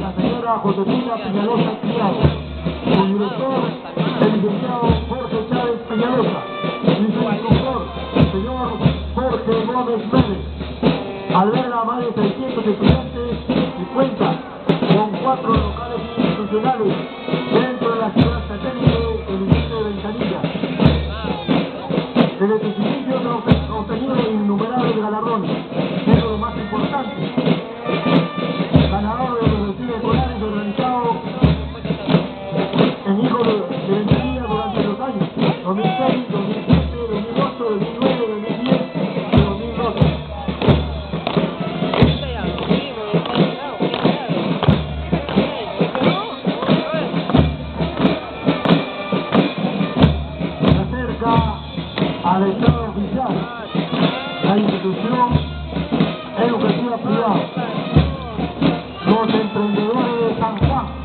la señora Josefina Peñalosa Criado. Su director, el licenciado Jorge Chávez Peñalosa. Y su instructor, el señor Jorge Gómez Pérez. Alberga más de 300 estudiantes y cuenta con cuatro locales institucionales dentro de la ciudad satélite del distrito de Ventanilla. Desde sus inicios ha obtenido innumerables galardones, pero lo más importante, organizados en Hijo de, de durante los años 2006, 2007, 2008, 2009, 2010 y 2012. se acerca al Estado oficial, la institución los emprendedores de San Juan.